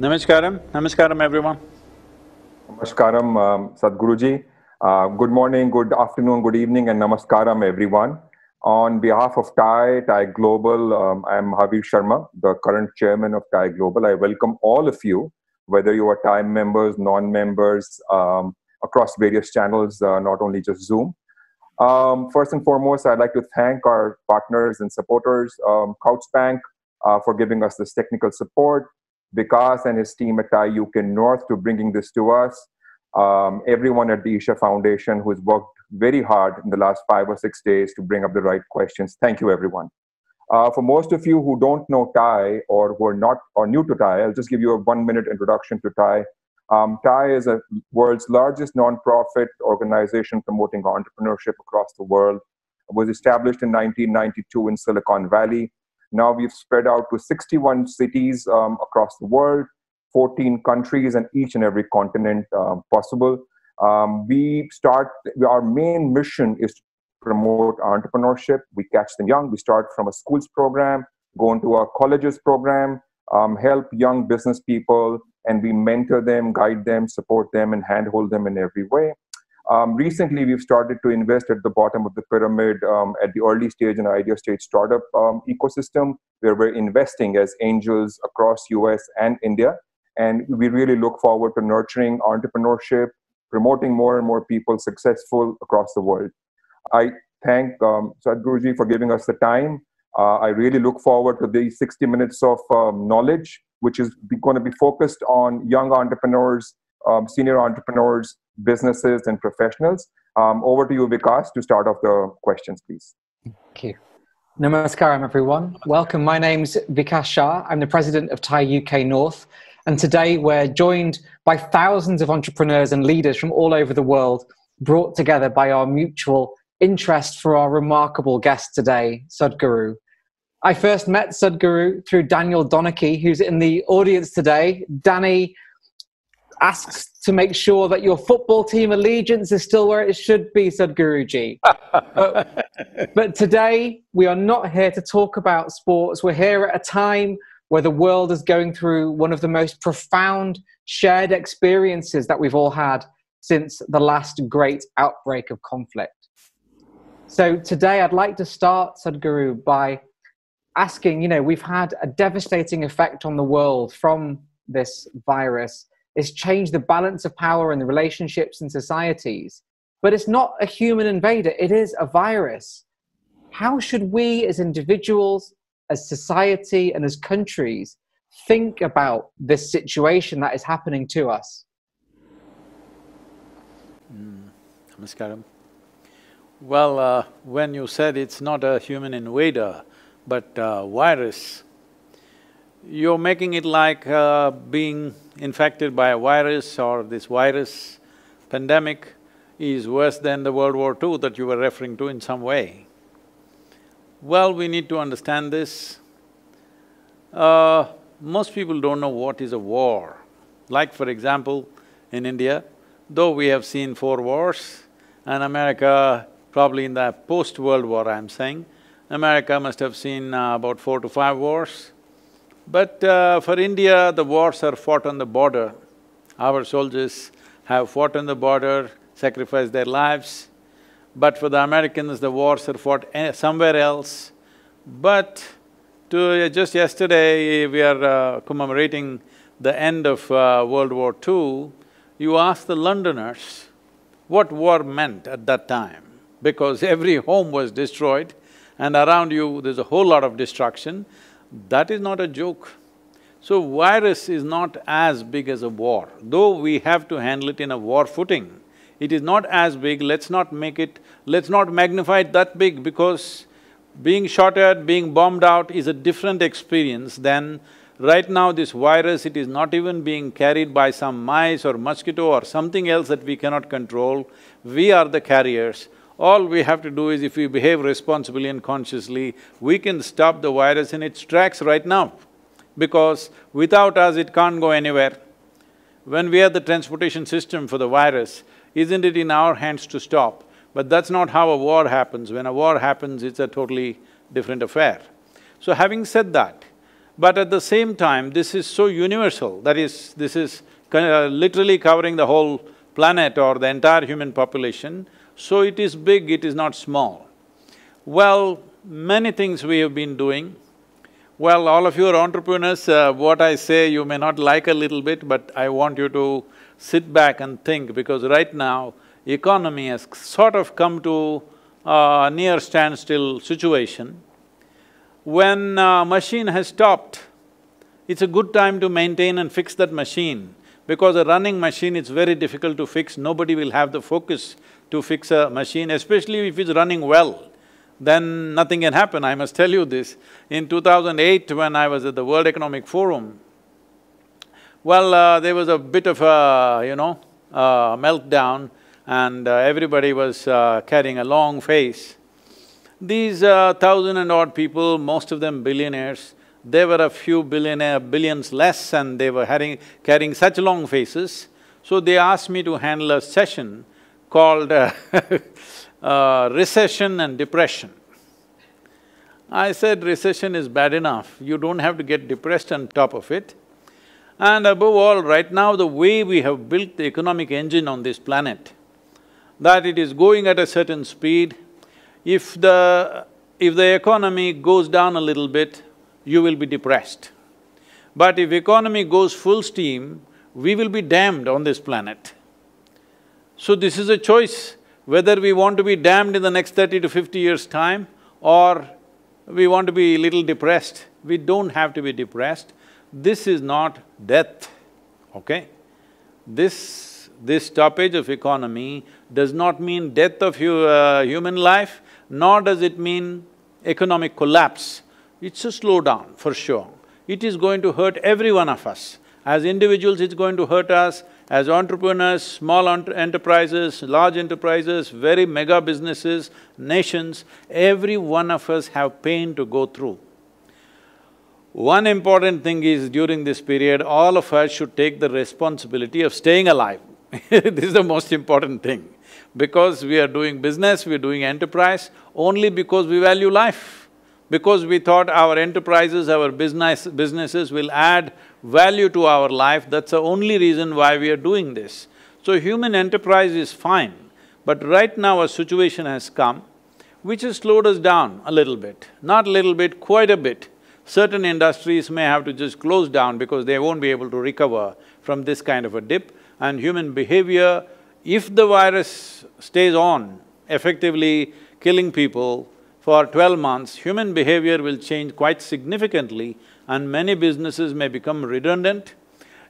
Namaskaram, Namaskaram everyone. Namaskaram, um, Sadhguruji. Uh, good morning, good afternoon, good evening, and Namaskaram everyone. On behalf of TiE, TiE Global, um, I'm Havir Sharma, the current chairman of TiE Global. I welcome all of you, whether you are TiE members, non-members, um, across various channels, uh, not only just Zoom. Um, first and foremost, I'd like to thank our partners and supporters, um, Couchsbank, uh, for giving us this technical support, Vikas and his team at UK North to bringing this to us, um, everyone at the Isha Foundation who's worked very hard in the last five or six days to bring up the right questions. Thank you, everyone. Uh, for most of you who don't know TiE or who are not or new to TiE, I'll just give you a one-minute introduction to TiE. Um, TiE is a world's largest nonprofit organization promoting entrepreneurship across the world. It was established in 1992 in Silicon Valley. Now we've spread out to 61 cities um, across the world, 14 countries, and each and every continent um, possible. Um, we start, our main mission is to promote entrepreneurship. We catch them young. We start from a schools program, go into a colleges program, um, help young business people and we mentor them, guide them, support them, and handhold them in every way. Um, recently, we've started to invest at the bottom of the pyramid um, at the early stage and idea stage startup um, ecosystem, where we're investing as angels across US and India. And we really look forward to nurturing entrepreneurship, promoting more and more people successful across the world. I thank um, Sadhguruji for giving us the time. Uh, I really look forward to these 60 minutes of um, knowledge which is going to be focused on young entrepreneurs, um, senior entrepreneurs, businesses, and professionals. Um, over to you, Vikas, to start off the questions, please. Thank you. Namaskaram, everyone. Welcome. My name's Vikas Shah. I'm the president of TiE UK North. And today we're joined by thousands of entrepreneurs and leaders from all over the world, brought together by our mutual interest for our remarkable guest today, Sadhguru. I first met Sadhguru through Daniel Donachie, who's in the audience today. Danny asks to make sure that your football team allegiance is still where it should be, Sadhguruji. but, but today, we are not here to talk about sports. We're here at a time where the world is going through one of the most profound shared experiences that we've all had since the last great outbreak of conflict. So today, I'd like to start, Sadhguru, by asking, you know, we've had a devastating effect on the world from this virus. It's changed the balance of power and the relationships in societies. But it's not a human invader, it is a virus. How should we as individuals, as society, and as countries think about this situation that is happening to us? Mm. Well, uh, when you said it's not a human invader, but virus, you're making it like uh, being infected by a virus or this virus pandemic is worse than the World War II that you were referring to in some way. Well, we need to understand this. Uh, most people don't know what is a war. Like for example, in India, though we have seen four wars, and America probably in the post-World War I'm saying, America must have seen uh, about four to five wars. But uh, for India, the wars are fought on the border. Our soldiers have fought on the border, sacrificed their lives. But for the Americans, the wars are fought somewhere else. But to, uh, just yesterday, we are uh, commemorating the end of uh, World War II. You ask the Londoners what war meant at that time, because every home was destroyed, and around you there's a whole lot of destruction, that is not a joke. So virus is not as big as a war, though we have to handle it in a war footing. It is not as big, let's not make it… let's not magnify it that big because being shot at, being bombed out is a different experience than right now this virus, it is not even being carried by some mice or mosquito or something else that we cannot control. We are the carriers. All we have to do is if we behave responsibly and consciously, we can stop the virus in its tracks right now. Because without us, it can't go anywhere. When we are the transportation system for the virus, isn't it in our hands to stop? But that's not how a war happens. When a war happens, it's a totally different affair. So having said that, But at the same time, this is so universal, that is, this is uh, literally covering the whole planet or the entire human population, so it is big, it is not small. Well, many things we have been doing. Well, all of you are entrepreneurs, uh, what I say you may not like a little bit, but I want you to sit back and think because right now, economy has sort of come to a near standstill situation. When a machine has stopped, it's a good time to maintain and fix that machine because a running machine is very difficult to fix, nobody will have the focus to fix a machine, especially if it's running well, then nothing can happen, I must tell you this. In 2008, when I was at the World Economic Forum, well, uh, there was a bit of a, you know, meltdown and uh, everybody was uh, carrying a long face. These uh, thousand and odd people, most of them billionaires, there were a few billionaire… billions less and they were having, carrying such long faces. So they asked me to handle a session called uh, uh, recession and depression. I said recession is bad enough, you don't have to get depressed on top of it. And above all, right now the way we have built the economic engine on this planet, that it is going at a certain speed. If the… if the economy goes down a little bit, you will be depressed. But if economy goes full steam, we will be damned on this planet. So this is a choice, whether we want to be damned in the next thirty to fifty years' time or we want to be a little depressed. We don't have to be depressed. This is not death, okay? This this stoppage of economy does not mean death of hu uh, human life, nor does it mean economic collapse. It's a slowdown, for sure. It is going to hurt every one of us. As individuals, it's going to hurt us. As entrepreneurs, small enterprises, large enterprises, very mega businesses, nations, every one of us have pain to go through. One important thing is during this period, all of us should take the responsibility of staying alive. this is the most important thing. Because we are doing business, we are doing enterprise, only because we value life. Because we thought our enterprises, our business… businesses will add value to our life, that's the only reason why we are doing this. So human enterprise is fine, but right now a situation has come which has slowed us down a little bit. Not a little bit, quite a bit. Certain industries may have to just close down because they won't be able to recover from this kind of a dip and human behavior, if the virus stays on, effectively killing people for twelve months, human behavior will change quite significantly and many businesses may become redundant.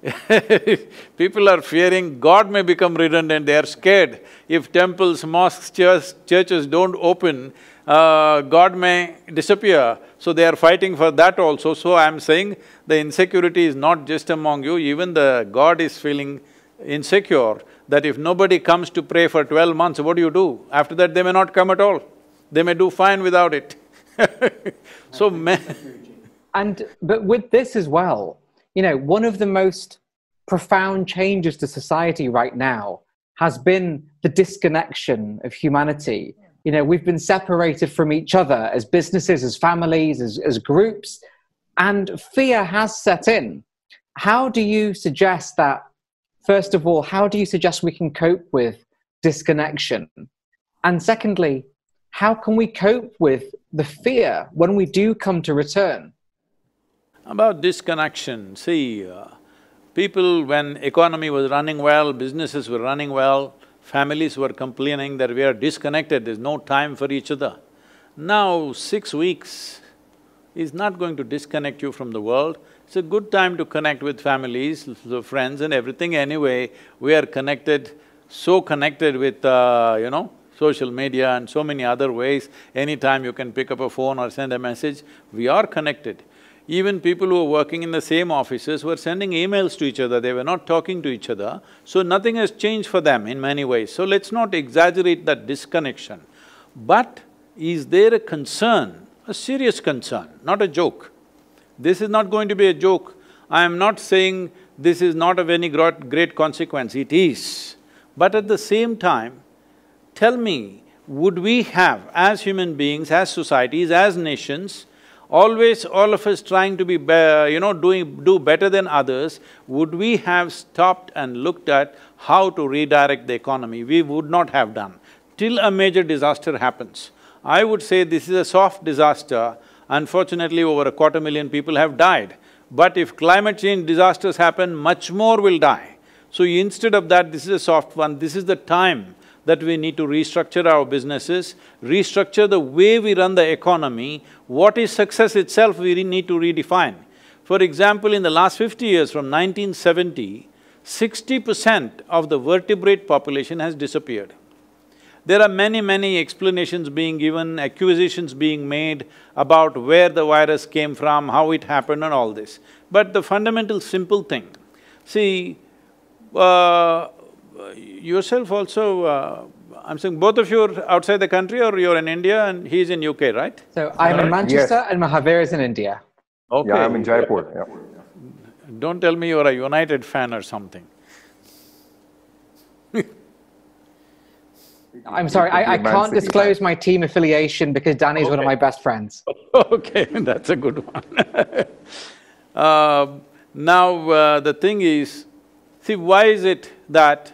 People are fearing God may become redundant, they are scared. If temples, mosques, church, churches don't open, uh, God may disappear. So they are fighting for that also. So I'm saying the insecurity is not just among you, even the God is feeling insecure that if nobody comes to pray for twelve months, what do you do? After that, they may not come at all. They may do fine without it So… and… but with this as well, you know, one of the most profound changes to society right now has been the disconnection of humanity. You know, we've been separated from each other as businesses, as families, as, as groups, and fear has set in. How do you suggest that first of all, how do you suggest we can cope with disconnection? And secondly, how can we cope with the fear when we do come to return? About disconnection, see, uh, people when economy was running well, businesses were running well, families were complaining that we are disconnected, there's no time for each other. Now, six weeks is not going to disconnect you from the world, it's a good time to connect with families, friends and everything anyway. We are connected, so connected with, uh, you know, social media and so many other ways. Anytime you can pick up a phone or send a message, we are connected. Even people who are working in the same offices were sending emails to each other, they were not talking to each other. So nothing has changed for them in many ways. So let's not exaggerate that disconnection. But is there a concern, a serious concern, not a joke? This is not going to be a joke. I am not saying this is not of any great consequence, it is. But at the same time, tell me, would we have, as human beings, as societies, as nations, always all of us trying to be, be you know, doing… do better than others, would we have stopped and looked at how to redirect the economy? We would not have done. Till a major disaster happens. I would say this is a soft disaster, unfortunately over a quarter million people have died. But if climate change disasters happen, much more will die. So instead of that, this is a soft one, this is the time that we need to restructure our businesses, restructure the way we run the economy, what is success itself we need to redefine. For example, in the last fifty years, from 1970, sixty percent of the vertebrate population has disappeared. There are many, many explanations being given, accusations being made about where the virus came from, how it happened and all this. But the fundamental simple thing, see, uh, yourself also, uh, I'm saying both of you are outside the country or you're in India and he's in UK, right? So I'm in Manchester yes. and Mahavir is in India. Okay. Yeah, I'm in Jaipur, yeah. Don't tell me you're a United fan or something. I'm sorry, I, I can't disclose my team affiliation because Danny's okay. one of my best friends. okay, that's a good one. uh, now, uh, the thing is, see, why is it that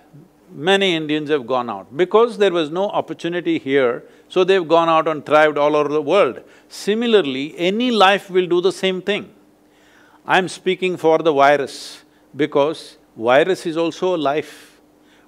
many Indians have gone out? Because there was no opportunity here, so they've gone out and thrived all over the world. Similarly, any life will do the same thing. I'm speaking for the virus because virus is also a life.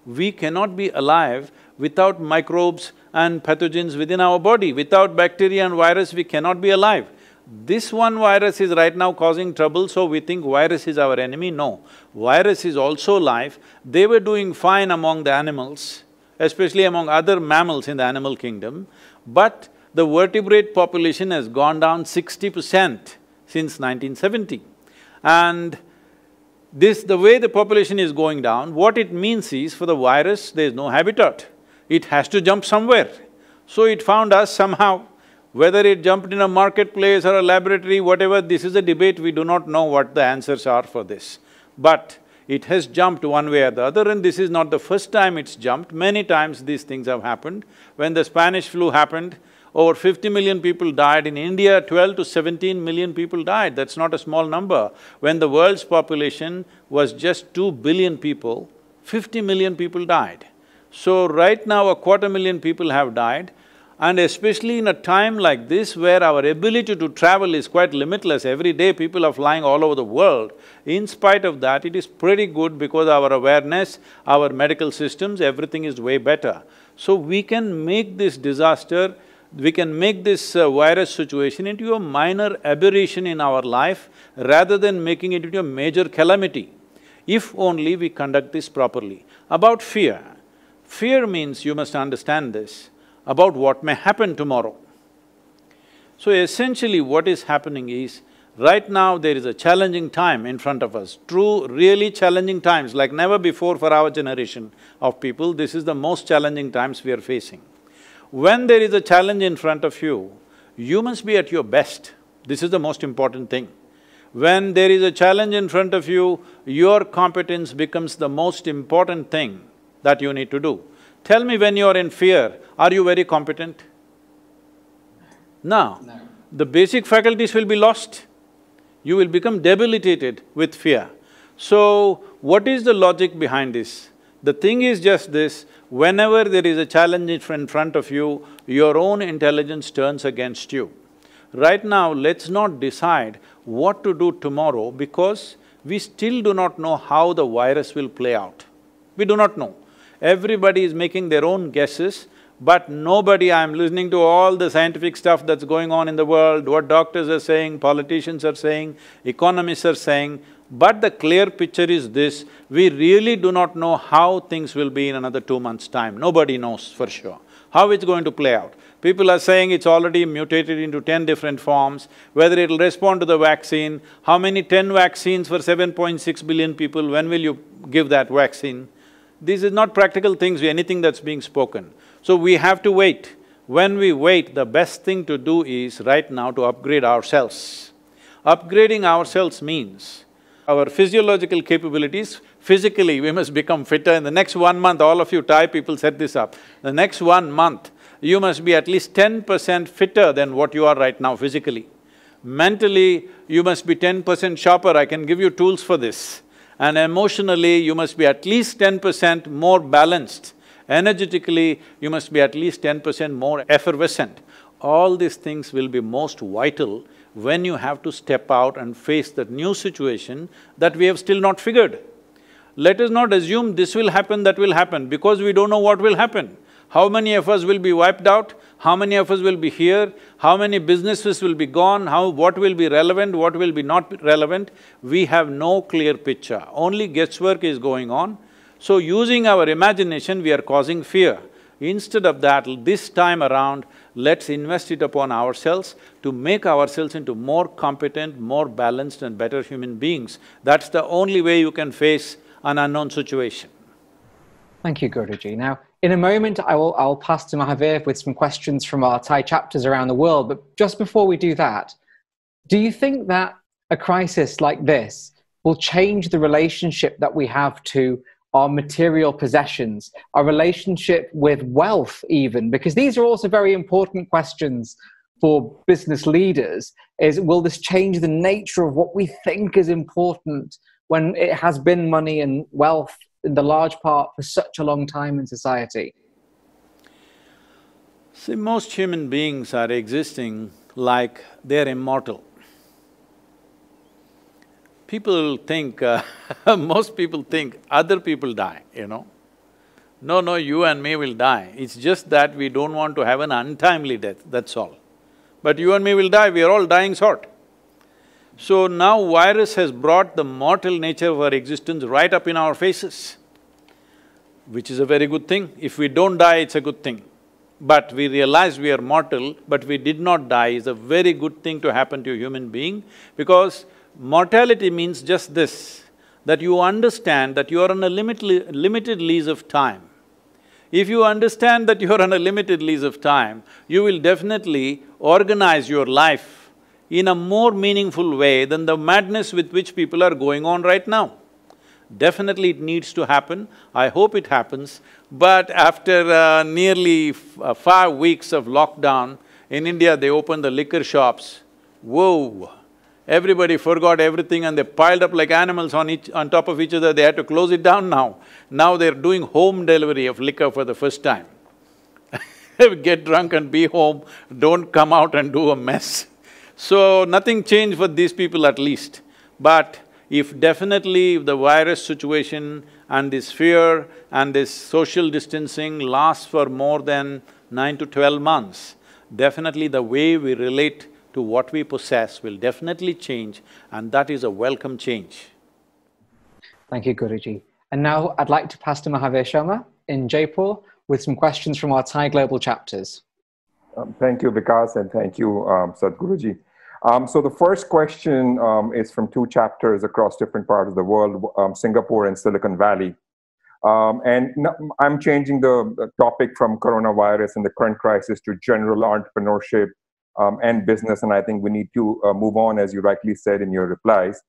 We cannot be alive without microbes and pathogens within our body. Without bacteria and virus, we cannot be alive. This one virus is right now causing trouble, so we think virus is our enemy. No, virus is also life. They were doing fine among the animals, especially among other mammals in the animal kingdom, but the vertebrate population has gone down sixty percent since 1970. And this… the way the population is going down, what it means is for the virus, there is no habitat it has to jump somewhere. So it found us somehow, whether it jumped in a marketplace or a laboratory, whatever, this is a debate, we do not know what the answers are for this. But it has jumped one way or the other and this is not the first time it's jumped, many times these things have happened. When the Spanish flu happened, over fifty million people died. In India, twelve to seventeen million people died, that's not a small number. When the world's population was just two billion people, fifty million people died. So right now a quarter million people have died and especially in a time like this where our ability to travel is quite limitless, every day people are flying all over the world, in spite of that it is pretty good because our awareness, our medical systems, everything is way better. So we can make this disaster, we can make this uh, virus situation into a minor aberration in our life rather than making it into a major calamity, if only we conduct this properly. About fear, Fear means you must understand this, about what may happen tomorrow. So essentially what is happening is, right now there is a challenging time in front of us, true, really challenging times like never before for our generation of people, this is the most challenging times we are facing. When there is a challenge in front of you, you must be at your best, this is the most important thing. When there is a challenge in front of you, your competence becomes the most important thing that you need to do. Tell me when you're in fear, are you very competent? No. no. The basic faculties will be lost. You will become debilitated with fear. So, what is the logic behind this? The thing is just this, whenever there is a challenge in front of you, your own intelligence turns against you. Right now, let's not decide what to do tomorrow because we still do not know how the virus will play out. We do not know. Everybody is making their own guesses, but nobody… I'm listening to all the scientific stuff that's going on in the world, what doctors are saying, politicians are saying, economists are saying, but the clear picture is this, we really do not know how things will be in another two months' time, nobody knows for sure how it's going to play out. People are saying it's already mutated into ten different forms, whether it'll respond to the vaccine, how many ten vaccines for 7.6 billion people, when will you give that vaccine? This is not practical things, anything that's being spoken. So we have to wait. When we wait, the best thing to do is right now to upgrade ourselves. Upgrading ourselves means our physiological capabilities, physically we must become fitter. In the next one month, all of you TiE people set this up, the next one month, you must be at least ten percent fitter than what you are right now physically. Mentally, you must be ten percent sharper, I can give you tools for this. And emotionally, you must be at least ten percent more balanced. Energetically, you must be at least ten percent more effervescent. All these things will be most vital when you have to step out and face that new situation that we have still not figured. Let us not assume this will happen, that will happen, because we don't know what will happen. How many of us will be wiped out? How many of us will be here? How many businesses will be gone? How… what will be relevant, what will be not relevant? We have no clear picture, only guesswork is going on. So using our imagination, we are causing fear. Instead of that, this time around, let's invest it upon ourselves to make ourselves into more competent, more balanced and better human beings. That's the only way you can face an unknown situation. Thank you, Guruji. Now, in a moment, I will, I'll pass to Mahavir with some questions from our TiE chapters around the world. But just before we do that, do you think that a crisis like this will change the relationship that we have to our material possessions, our relationship with wealth, even? Because these are also very important questions for business leaders is will this change the nature of what we think is important when it has been money and wealth in the large part for such a long time in society? See, most human beings are existing like they're immortal. People think, uh, most people think other people die, you know. No, no, you and me will die. It's just that we don't want to have an untimely death, that's all. But you and me will die, we are all dying sort. So now virus has brought the mortal nature of our existence right up in our faces, which is a very good thing. If we don't die, it's a good thing. But we realize we are mortal, but we did not die is a very good thing to happen to a human being because mortality means just this, that you understand that you are on a limit, limited lease of time. If you understand that you are on a limited lease of time, you will definitely organize your life in a more meaningful way than the madness with which people are going on right now. Definitely it needs to happen, I hope it happens, but after uh, nearly uh, five weeks of lockdown, in India they opened the liquor shops, whoa! Everybody forgot everything and they piled up like animals on each… on top of each other, they had to close it down now. Now they're doing home delivery of liquor for the first time. Get drunk and be home, don't come out and do a mess. So nothing changed for these people at least. But if definitely if the virus situation and this fear and this social distancing lasts for more than nine to twelve months, definitely the way we relate to what we possess will definitely change and that is a welcome change. Thank you, Guruji. And now I'd like to pass to Mahavir Sharma in Jaipur with some questions from our TiE Global chapters. Um, thank you, Vikas, and thank you, um, Sadhguruji. Um, so the first question um, is from two chapters across different parts of the world, um, Singapore and Silicon Valley. Um, and I'm changing the topic from coronavirus and the current crisis to general entrepreneurship um, and business. And I think we need to uh, move on, as you rightly said in your replies.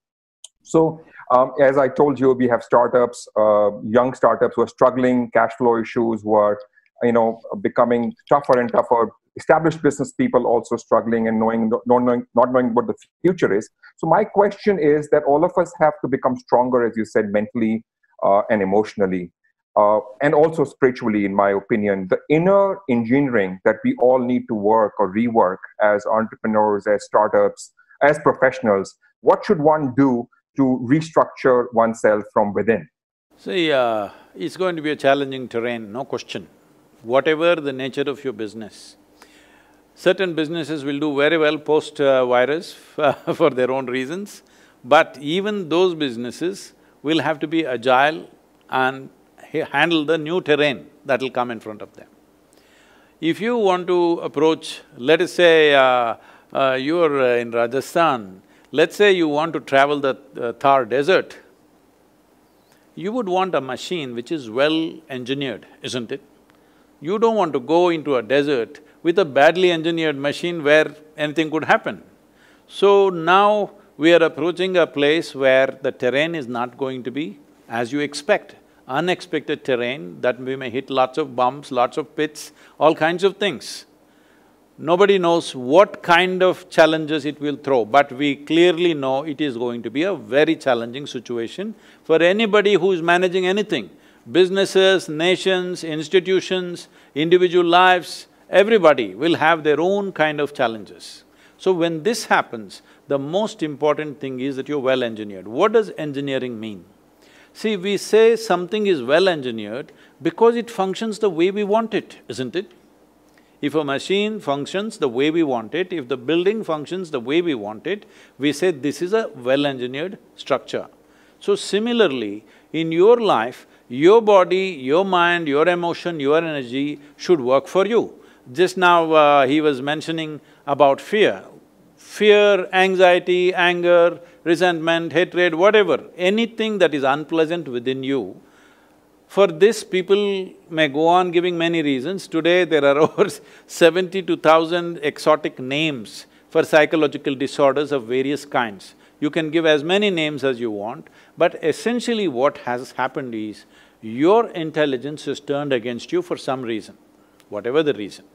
So um, as I told you, we have startups, uh, young startups who are struggling, cash flow issues, who are you know becoming tougher and tougher established business people also struggling and knowing not knowing not knowing what the future is. So my question is that all of us have to become stronger as you said mentally uh, and emotionally uh, and also spiritually in my opinion. The inner engineering that we all need to work or rework as entrepreneurs as startups as professionals what should one do to restructure oneself from within? See uh, it's going to be a challenging terrain no question. Whatever the nature of your business Certain businesses will do very well post-virus for their own reasons, but even those businesses will have to be agile and handle the new terrain that will come in front of them. If you want to approach, let us say uh, uh, you're uh, in Rajasthan, let's say you want to travel the uh, Thar desert, you would want a machine which is well engineered, isn't it? You don't want to go into a desert with a badly engineered machine where anything could happen. So now we are approaching a place where the terrain is not going to be as you expect. Unexpected terrain that we may hit lots of bumps, lots of pits, all kinds of things. Nobody knows what kind of challenges it will throw, but we clearly know it is going to be a very challenging situation for anybody who is managing anything. Businesses, nations, institutions, individual lives, everybody will have their own kind of challenges. So when this happens, the most important thing is that you're well engineered. What does engineering mean? See, we say something is well engineered because it functions the way we want it, isn't it? If a machine functions the way we want it, if the building functions the way we want it, we say this is a well-engineered structure. So similarly, in your life, your body, your mind, your emotion, your energy should work for you. Just now, uh, he was mentioning about fear. Fear, anxiety, anger, resentment, hatred, whatever, anything that is unpleasant within you, for this, people may go on giving many reasons. Today, there are over seventy-two thousand exotic names for psychological disorders of various kinds. You can give as many names as you want, but essentially what has happened is, your intelligence is turned against you for some reason, whatever the reason.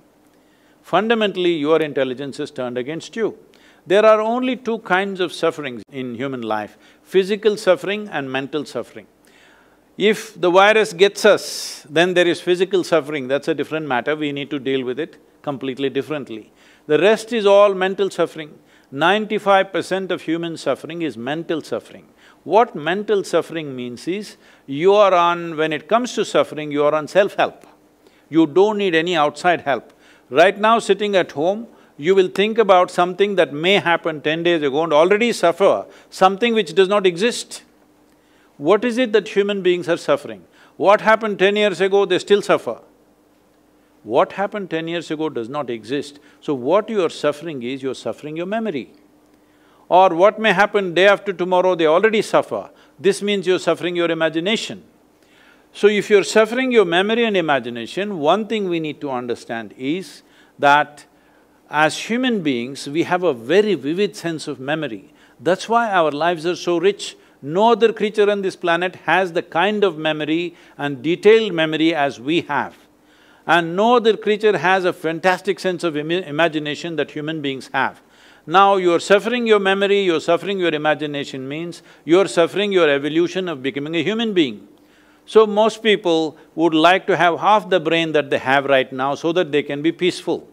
Fundamentally, your intelligence is turned against you. There are only two kinds of sufferings in human life, physical suffering and mental suffering. If the virus gets us, then there is physical suffering, that's a different matter, we need to deal with it completely differently. The rest is all mental suffering. Ninety-five percent of human suffering is mental suffering. What mental suffering means is, you are on… when it comes to suffering, you are on self-help. You don't need any outside help. Right now, sitting at home, you will think about something that may happen ten days ago and already suffer something which does not exist. What is it that human beings are suffering? What happened ten years ago, they still suffer. What happened ten years ago does not exist. So what you are suffering is, you're suffering your memory. Or what may happen day after tomorrow, they already suffer. This means you're suffering your imagination. So if you're suffering your memory and imagination, one thing we need to understand is that as human beings, we have a very vivid sense of memory. That's why our lives are so rich. No other creature on this planet has the kind of memory and detailed memory as we have. And no other creature has a fantastic sense of Im imagination that human beings have. Now you're suffering your memory, you're suffering your imagination means you're suffering your evolution of becoming a human being. So most people would like to have half the brain that they have right now so that they can be peaceful.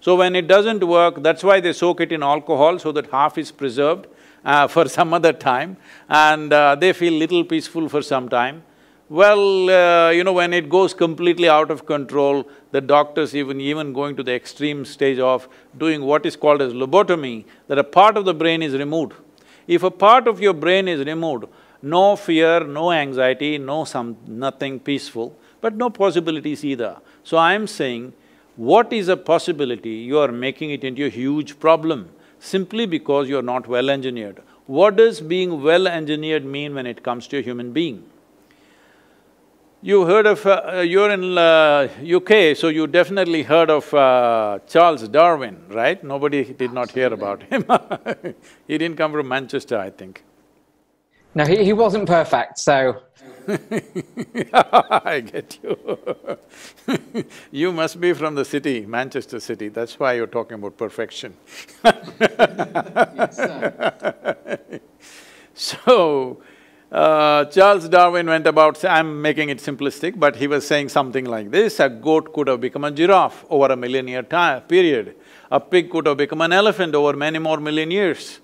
So when it doesn't work, that's why they soak it in alcohol so that half is preserved uh, for some other time and uh, they feel little peaceful for some time. Well, uh, you know, when it goes completely out of control, the doctors even… even going to the extreme stage of doing what is called as lobotomy, that a part of the brain is removed. If a part of your brain is removed, no fear, no anxiety, no some… nothing peaceful, but no possibilities either. So I'm saying, what is a possibility, you are making it into a huge problem simply because you're not well engineered. What does being well engineered mean when it comes to a human being? You heard of… Uh, you're in uh, UK, so you definitely heard of uh, Charles Darwin, right? Nobody did not hear about him He didn't come from Manchester, I think. No, he, he wasn't perfect, so I get you You must be from the city, Manchester city, that's why you're talking about perfection So, uh, Charles Darwin went about, I'm making it simplistic, but he was saying something like this, a goat could have become a giraffe over a million year period. A pig could have become an elephant over many more million years.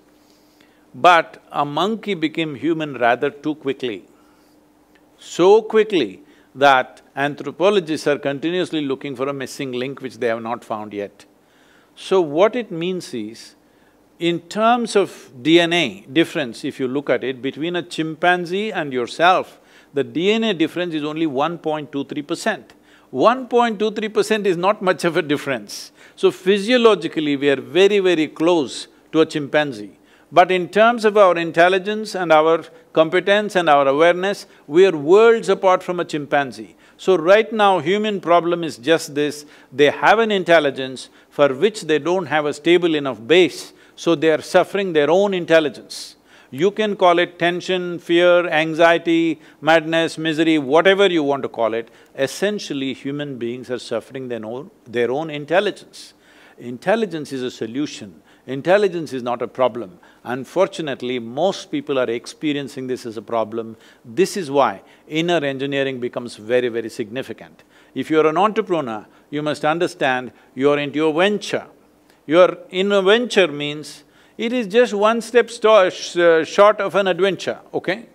But a monkey became human rather too quickly so quickly that anthropologists are continuously looking for a missing link which they have not found yet. So what it means is, in terms of DNA difference, if you look at it, between a chimpanzee and yourself, the DNA difference is only 1.23 percent. 1.23 percent is not much of a difference. So physiologically, we are very, very close to a chimpanzee. But in terms of our intelligence and our competence and our awareness, we are worlds apart from a chimpanzee. So right now, human problem is just this, they have an intelligence for which they don't have a stable enough base, so they are suffering their own intelligence. You can call it tension, fear, anxiety, madness, misery, whatever you want to call it, essentially human beings are suffering their own… their own intelligence. Intelligence is a solution. Intelligence is not a problem. Unfortunately, most people are experiencing this as a problem. This is why inner engineering becomes very, very significant. If you're an entrepreneur, you must understand you're into a venture. Your inner venture means it is just one step short of an adventure, okay?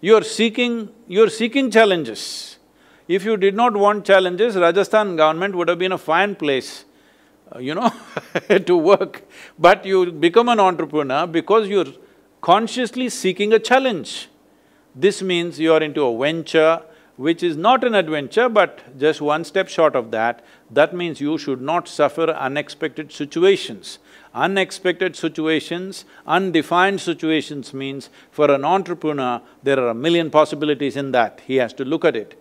You're seeking… you're seeking challenges. If you did not want challenges, Rajasthan government would have been a fine place Uh, you know to work. But you become an entrepreneur because you're consciously seeking a challenge. This means you're into a venture which is not an adventure but just one step short of that. That means you should not suffer unexpected situations. Unexpected situations, undefined situations means for an entrepreneur, there are a million possibilities in that. He has to look at it.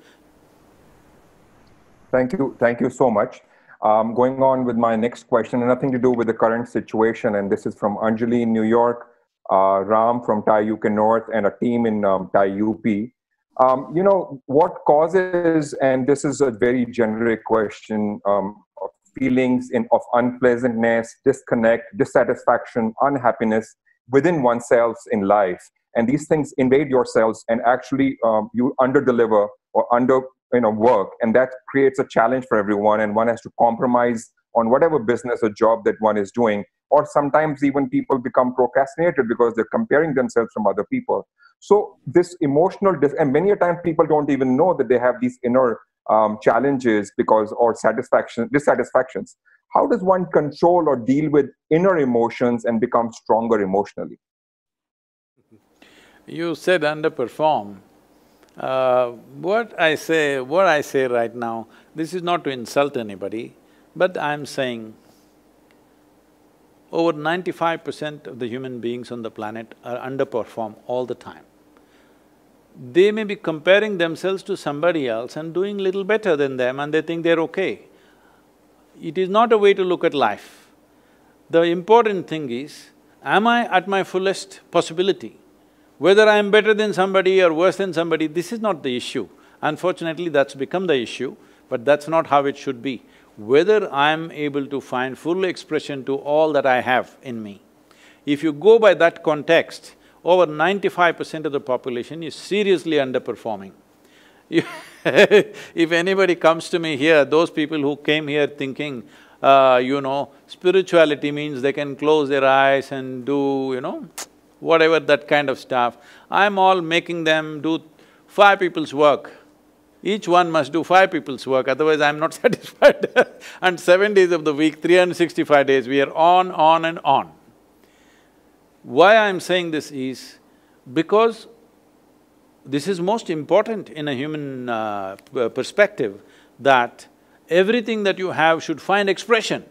Thank you, thank you so much. Um, going on with my next question, and nothing to do with the current situation, and this is from Anjali in New York, uh, Ram from TiE UK North, and a team in um, Um, you know, what causes, and this is a very generic question, um, of feelings in, of unpleasantness, disconnect, dissatisfaction, unhappiness within oneself in life. And these things invade yourselves and actually um, you underdeliver or under you know work. And that creates a challenge for everyone and one has to compromise on whatever business or job that one is doing. Or sometimes even people become procrastinated because they're comparing themselves from other people. So this emotional and many a time people don't even know that they have these inner um, challenges because or satisfaction dissatisfactions. How does one control or deal with inner emotions and become stronger emotionally? You said underperform uh, what I say… what I say right now, this is not to insult anybody, but I'm saying over ninety-five percent of the human beings on the planet are underperform all the time. They may be comparing themselves to somebody else and doing little better than them and they think they're okay. It is not a way to look at life. The important thing is, am I at my fullest possibility? Whether I am better than somebody or worse than somebody, this is not the issue. Unfortunately, that's become the issue, but that's not how it should be. Whether I'm able to find full expression to all that I have in me. If you go by that context, over ninety-five percent of the population is seriously underperforming. if anybody comes to me here, those people who came here thinking, uh, you know, spirituality means they can close their eyes and do, you know, whatever that kind of stuff, I'm all making them do five people's work. Each one must do five people's work, otherwise I'm not satisfied and seven days of the week, 365 days, we are on, on and on. Why I'm saying this is because this is most important in a human uh, perspective that everything that you have should find expression.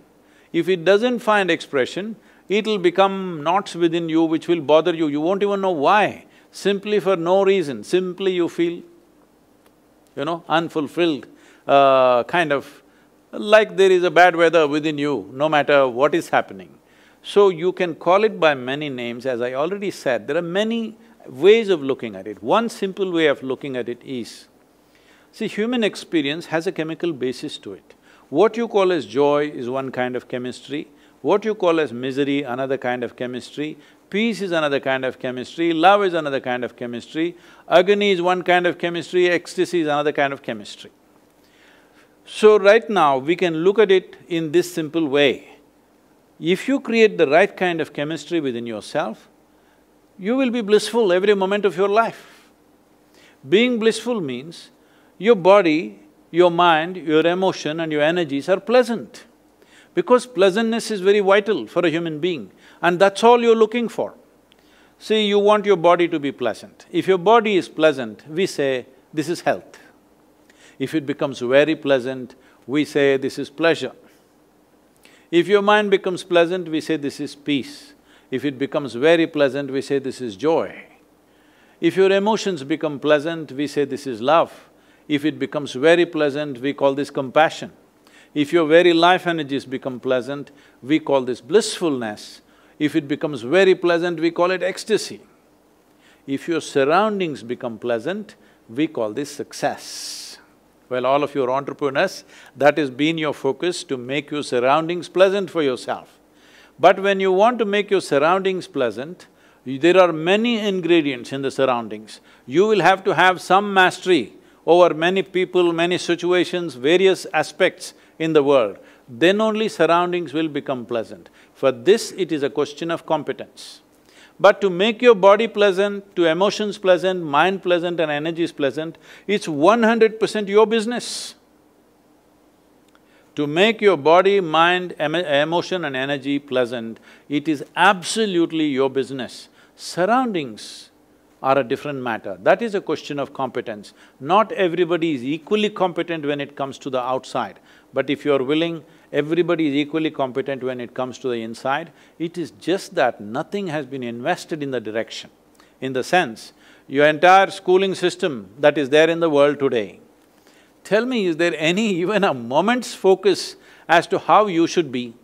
If it doesn't find expression, it'll become knots within you which will bother you, you won't even know why. Simply for no reason, simply you feel, you know, unfulfilled, uh, kind of like there is a bad weather within you, no matter what is happening. So you can call it by many names, as I already said, there are many ways of looking at it. One simple way of looking at it is, see, human experience has a chemical basis to it. What you call as joy is one kind of chemistry, what you call as misery, another kind of chemistry, peace is another kind of chemistry, love is another kind of chemistry, agony is one kind of chemistry, ecstasy is another kind of chemistry. So right now, we can look at it in this simple way. If you create the right kind of chemistry within yourself, you will be blissful every moment of your life. Being blissful means your body, your mind, your emotion and your energies are pleasant because pleasantness is very vital for a human being and that's all you're looking for. See, you want your body to be pleasant. If your body is pleasant, we say, this is health. If it becomes very pleasant, we say, this is pleasure. If your mind becomes pleasant, we say, this is peace. If it becomes very pleasant, we say, this is joy. If your emotions become pleasant, we say, this is love. If it becomes very pleasant, we call this compassion. If your very life energies become pleasant, we call this blissfulness. If it becomes very pleasant, we call it ecstasy. If your surroundings become pleasant, we call this success. Well, all of you are entrepreneurs, that has been your focus to make your surroundings pleasant for yourself. But when you want to make your surroundings pleasant, there are many ingredients in the surroundings. You will have to have some mastery over many people, many situations, various aspects in the world. Then only surroundings will become pleasant. For this, it is a question of competence. But to make your body pleasant, to emotions pleasant, mind pleasant and energies pleasant, it's one hundred percent your business. To make your body, mind, em emotion and energy pleasant, it is absolutely your business. Surroundings are a different matter. That is a question of competence. Not everybody is equally competent when it comes to the outside. But if you're willing, everybody is equally competent when it comes to the inside. It is just that nothing has been invested in the direction. In the sense, your entire schooling system that is there in the world today, tell me, is there any even a moment's focus as to how you should be?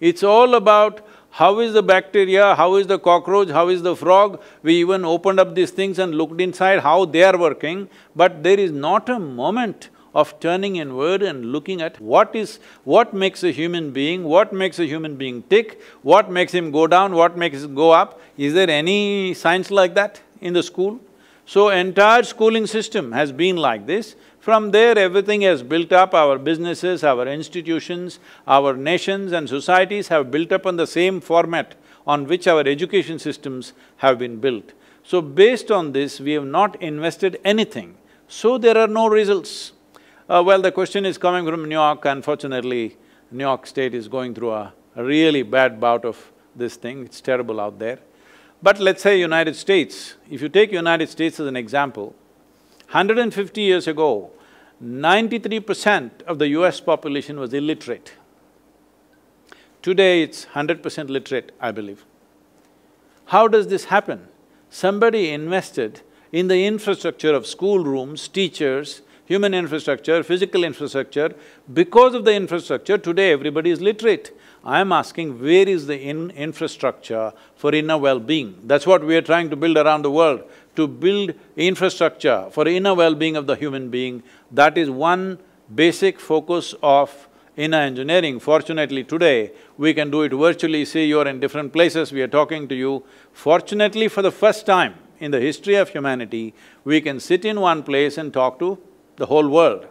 It's all about how is the bacteria, how is the cockroach, how is the frog? We even opened up these things and looked inside how they are working, but there is not a moment of turning inward and looking at what is… what makes a human being, what makes a human being tick, what makes him go down, what makes him go up. Is there any science like that in the school? So entire schooling system has been like this. From there, everything has built up, our businesses, our institutions, our nations and societies have built up on the same format on which our education systems have been built. So based on this, we have not invested anything, so there are no results. Uh, well, the question is coming from New York, unfortunately, New York State is going through a, really bad bout of this thing, it's terrible out there. But let's say United States, if you take United States as an example, 150 years ago, ninety-three percent of the US population was illiterate. Today it's hundred percent literate, I believe. How does this happen? Somebody invested in the infrastructure of schoolrooms, teachers, human infrastructure, physical infrastructure. Because of the infrastructure, today everybody is literate. I am asking, where is the in infrastructure for inner well-being? That's what we are trying to build around the world, to build infrastructure for inner well-being of the human being. That is one basic focus of inner engineering. Fortunately today, we can do it virtually, see you're in different places, we are talking to you. Fortunately, for the first time in the history of humanity, we can sit in one place and talk to the whole world.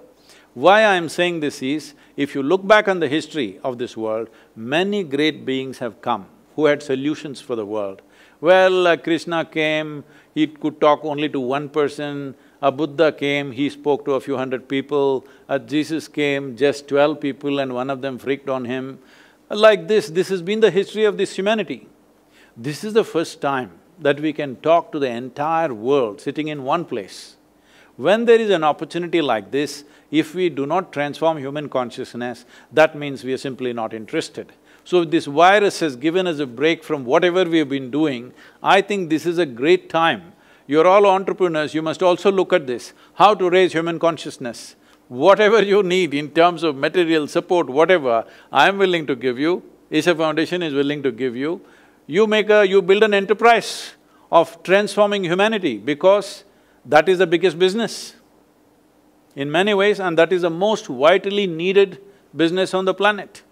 Why I am saying this is, if you look back on the history of this world, many great beings have come who had solutions for the world. Well, uh, Krishna came, he could talk only to one person, a Buddha came, he spoke to a few hundred people, a Jesus came, just twelve people and one of them freaked on him. Like this, this has been the history of this humanity. This is the first time that we can talk to the entire world sitting in one place. When there is an opportunity like this, if we do not transform human consciousness, that means we are simply not interested. So this virus has given us a break from whatever we have been doing. I think this is a great time. You're all entrepreneurs, you must also look at this, how to raise human consciousness. Whatever you need in terms of material support, whatever, I am willing to give you, Isha Foundation is willing to give you. You make a… you build an enterprise of transforming humanity because that is the biggest business in many ways and that is the most vitally needed business on the planet.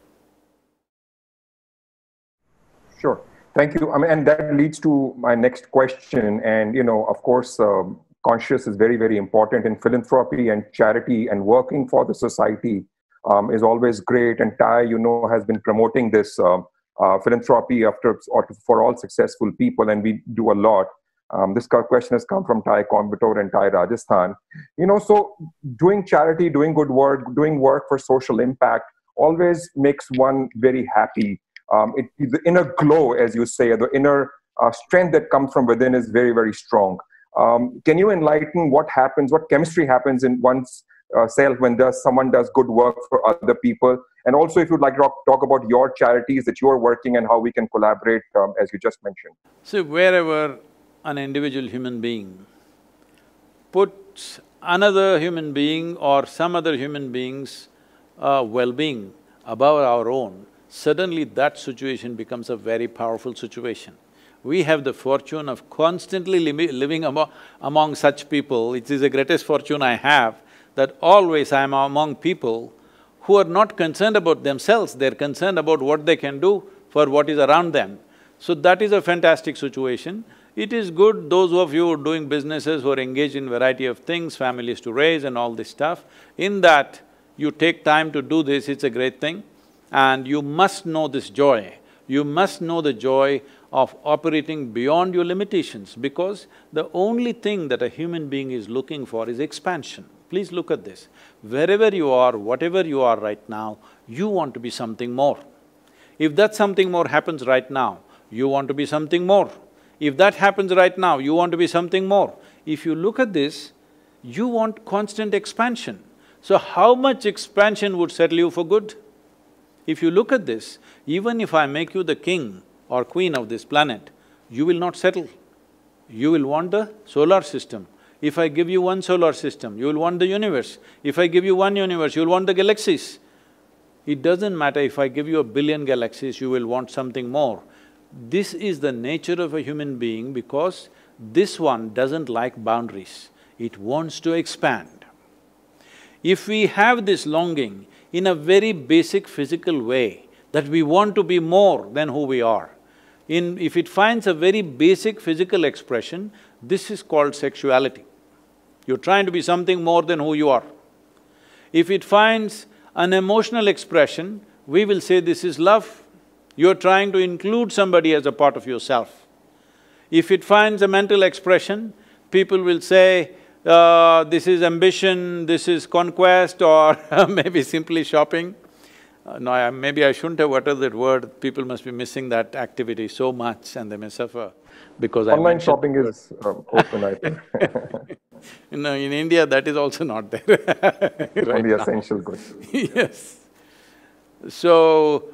Sure. Thank you. I mean, and that leads to my next question. And, you know, of course, um, conscious is very, very important in philanthropy and charity and working for the society um, is always great. And TiE, you know, has been promoting this uh, uh, philanthropy after, for all successful people, and we do a lot. Um, this question has come from TiE Coimbatore and TiE Rajasthan. You know, so doing charity, doing good work, doing work for social impact always makes one very happy. Um, it, the inner glow, as you say, the inner uh, strength that comes from within is very, very strong. Um, can you enlighten what happens, what chemistry happens in one's uh, self when does someone does good work for other people? And also, if you'd like to talk, talk about your charities that you are working and how we can collaborate, um, as you just mentioned. So wherever an individual human being puts another human being or some other human being's uh, well-being above our own, suddenly that situation becomes a very powerful situation. We have the fortune of constantly li living among such people, it is the greatest fortune I have, that always I am among people who are not concerned about themselves, they're concerned about what they can do for what is around them. So that is a fantastic situation. It is good, those of you doing businesses, who are engaged in variety of things, families to raise and all this stuff, in that you take time to do this, it's a great thing. And you must know this joy. You must know the joy of operating beyond your limitations because the only thing that a human being is looking for is expansion. Please look at this. Wherever you are, whatever you are right now, you want to be something more. If that something more happens right now, you want to be something more. If that happens right now, you want to be something more. If you look at this, you want constant expansion. So how much expansion would settle you for good? If you look at this, even if I make you the king or queen of this planet, you will not settle. You will want the solar system. If I give you one solar system, you will want the universe. If I give you one universe, you will want the galaxies. It doesn't matter if I give you a billion galaxies, you will want something more. This is the nature of a human being because this one doesn't like boundaries, it wants to expand. If we have this longing in a very basic physical way, that we want to be more than who we are, in… if it finds a very basic physical expression, this is called sexuality. You're trying to be something more than who you are. If it finds an emotional expression, we will say this is love. You're trying to include somebody as a part of yourself. If it finds a mental expression, people will say, uh, this is ambition, this is conquest or maybe simply shopping. Uh, no, I, maybe I shouldn't have uttered that word, people must be missing that activity so much and they may suffer because Online shopping is um, open, I think No, in India that is also not there right Only essential goods. yes. So,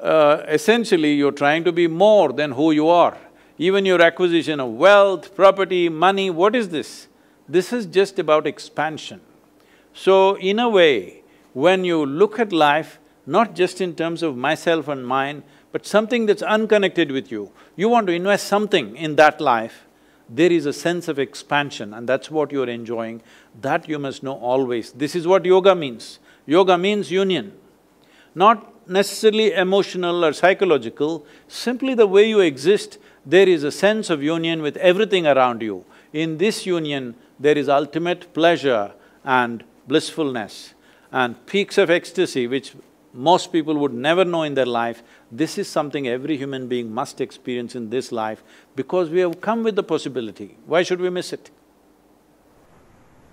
uh, essentially you're trying to be more than who you are. Even your acquisition of wealth, property, money, what is this? This is just about expansion. So, in a way, when you look at life, not just in terms of myself and mine, but something that's unconnected with you, you want to invest something in that life, there is a sense of expansion and that's what you're enjoying, that you must know always. This is what yoga means. Yoga means union, not necessarily emotional or psychological, simply the way you exist, there is a sense of union with everything around you. In this union, there is ultimate pleasure and blissfulness and peaks of ecstasy which most people would never know in their life, this is something every human being must experience in this life because we have come with the possibility. Why should we miss it?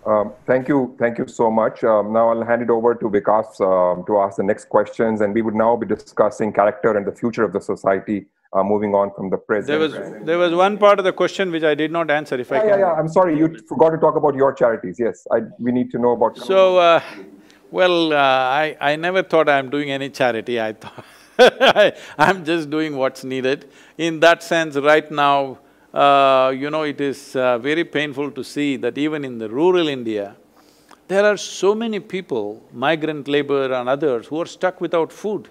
Um, thank you, thank you so much. Um, now I'll hand it over to Vikas um, to ask the next questions and we would now be discussing character and the future of the society uh, moving on from the present. There was… there was one part of the question which I did not answer, if yeah, I can… Yeah, yeah, I'm sorry, you forgot to talk about your charities, yes. I… we need to know about… So, uh, well, uh, I… I never thought I'm doing any charity, I thought I'm just doing what's needed. In that sense, right now, uh, you know, it is uh, very painful to see that even in the rural India, there are so many people, migrant labor and others, who are stuck without food.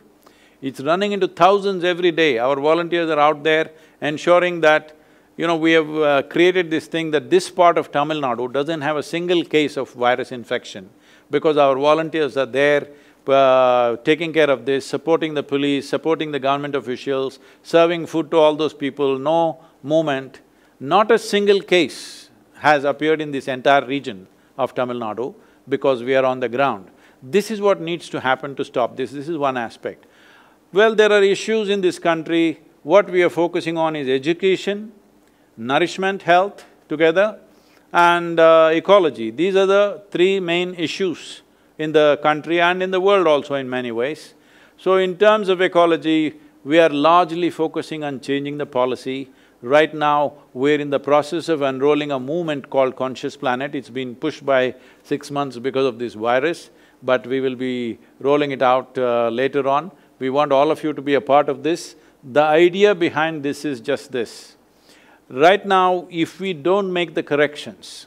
It's running into thousands every day. Our volunteers are out there ensuring that, you know, we have uh, created this thing that this part of Tamil Nadu doesn't have a single case of virus infection because our volunteers are there uh, taking care of this, supporting the police, supporting the government officials, serving food to all those people, no movement. Not a single case has appeared in this entire region of Tamil Nadu because we are on the ground. This is what needs to happen to stop this, this is one aspect. Well, there are issues in this country, what we are focusing on is education, nourishment, health together, and uh, ecology. These are the three main issues in the country and in the world also in many ways. So in terms of ecology, we are largely focusing on changing the policy. Right now, we're in the process of unrolling a movement called Conscious Planet. It's been pushed by six months because of this virus, but we will be rolling it out uh, later on. We want all of you to be a part of this. The idea behind this is just this. Right now, if we don't make the corrections,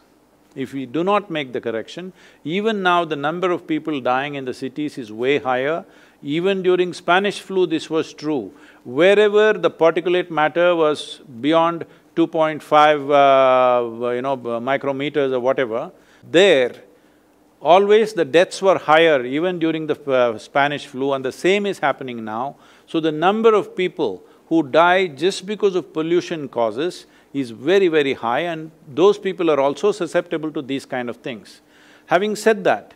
if we do not make the correction, even now the number of people dying in the cities is way higher. Even during Spanish flu, this was true. Wherever the particulate matter was beyond 2.5, uh, you know, uh, micrometers or whatever, there, always the deaths were higher even during the uh, Spanish flu and the same is happening now. So the number of people who die just because of pollution causes is very, very high and those people are also susceptible to these kind of things. Having said that,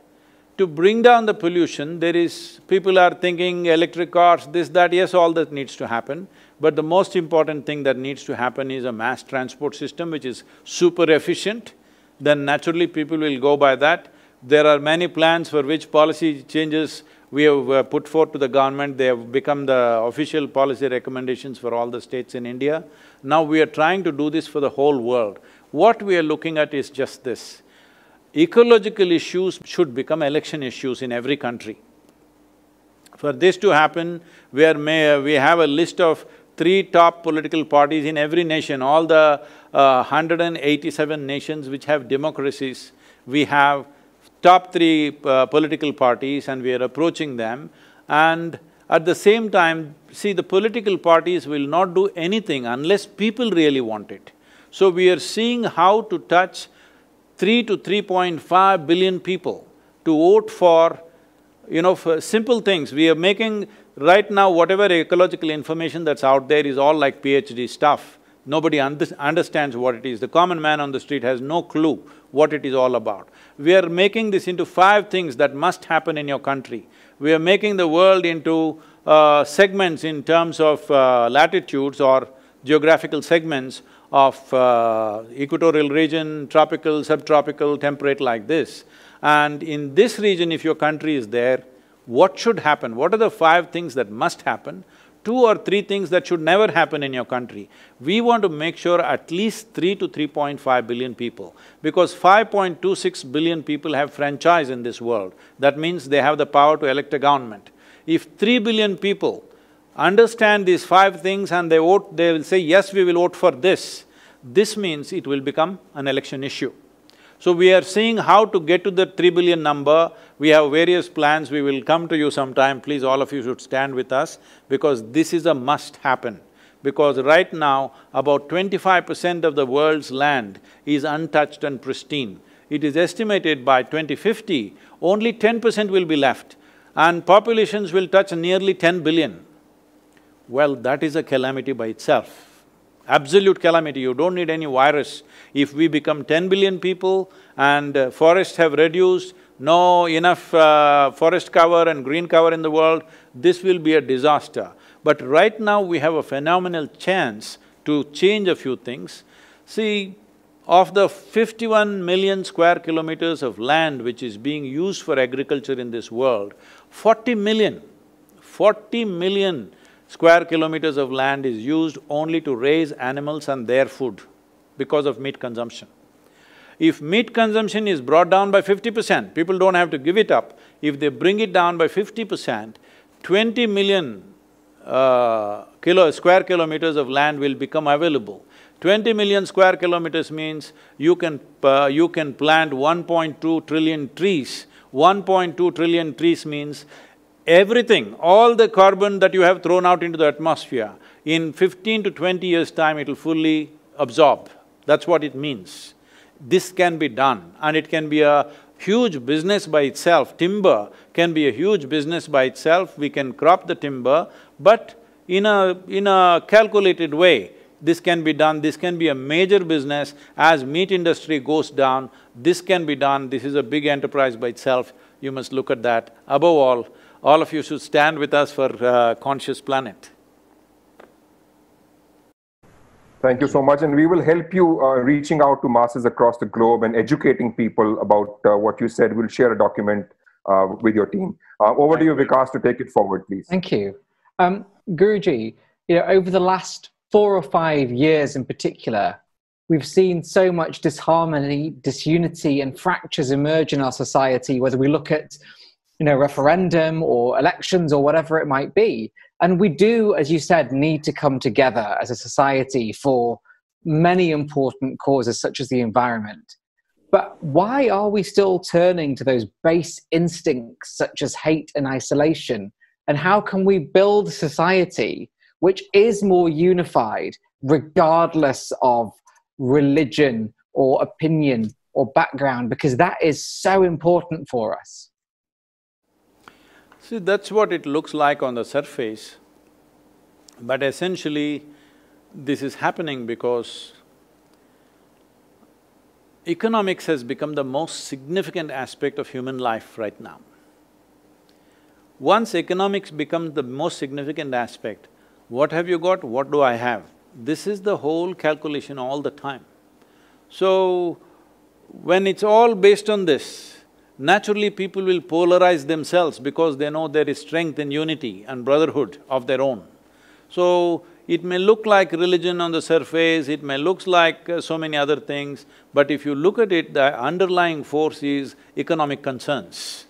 to bring down the pollution, there is… people are thinking electric cars, this, that, yes, all that needs to happen. But the most important thing that needs to happen is a mass transport system which is super efficient, then naturally people will go by that. There are many plans for which policy changes we have uh, put forth to the government, they have become the official policy recommendations for all the states in India. Now we are trying to do this for the whole world. What we are looking at is just this. Ecological issues should become election issues in every country. For this to happen, we are may, we have a list of three top political parties in every nation, all the uh, 187 nations which have democracies, we have top three uh, political parties and we are approaching them and at the same time, see the political parties will not do anything unless people really want it. So we are seeing how to touch three to 3.5 billion people to vote for, you know, for simple things. We are making… right now whatever ecological information that's out there is all like PhD stuff. Nobody under understands what it is. The common man on the street has no clue what it is all about. We are making this into five things that must happen in your country. We are making the world into uh, segments in terms of uh, latitudes or geographical segments of uh, equatorial region, tropical, subtropical, temperate like this. And in this region, if your country is there, what should happen? What are the five things that must happen? two or three things that should never happen in your country. We want to make sure at least three to 3.5 billion people, because 5.26 billion people have franchise in this world. That means they have the power to elect a government. If three billion people understand these five things and they vote, they will say, yes, we will vote for this, this means it will become an election issue. So we are seeing how to get to the three billion number. We have various plans, we will come to you sometime, please all of you should stand with us because this is a must happen. Because right now, about twenty-five percent of the world's land is untouched and pristine. It is estimated by 2050, only ten percent will be left and populations will touch nearly ten billion. Well, that is a calamity by itself absolute calamity, you don't need any virus. If we become ten billion people and uh, forests have reduced, no enough uh, forest cover and green cover in the world, this will be a disaster. But right now we have a phenomenal chance to change a few things. See, of the fifty-one million square kilometers of land which is being used for agriculture in this world, forty million, forty million square kilometers of land is used only to raise animals and their food because of meat consumption. If meat consumption is brought down by fifty percent, people don't have to give it up. If they bring it down by fifty percent, twenty million uh, kilo… square kilometers of land will become available. Twenty million square kilometers means you can… Uh, you can plant 1.2 trillion trees. 1.2 trillion trees means everything, all the carbon that you have thrown out into the atmosphere, in fifteen to twenty years' time it'll fully absorb. That's what it means. This can be done and it can be a huge business by itself. Timber can be a huge business by itself, we can crop the timber, but in a… in a calculated way, this can be done, this can be a major business. As meat industry goes down, this can be done, this is a big enterprise by itself, you must look at that. Above all, all of you should stand with us for uh, Conscious Planet. Thank you so much. And we will help you uh, reaching out to masses across the globe and educating people about uh, what you said. We'll share a document uh, with your team. Uh, over to you, Vikas, to take it forward, please. Thank you. Um, Guruji, you know, over the last four or five years in particular, we've seen so much disharmony, disunity, and fractures emerge in our society, whether we look at you know, referendum or elections or whatever it might be. And we do, as you said, need to come together as a society for many important causes such as the environment. But why are we still turning to those base instincts such as hate and isolation? And how can we build a society which is more unified regardless of religion or opinion or background because that is so important for us. See, that's what it looks like on the surface, but essentially, this is happening because economics has become the most significant aspect of human life right now. Once economics becomes the most significant aspect, what have you got, what do I have? This is the whole calculation all the time. So, when it's all based on this, naturally people will polarize themselves because they know there is strength in unity and brotherhood of their own. So, it may look like religion on the surface, it may look like uh, so many other things, but if you look at it, the underlying force is economic concerns.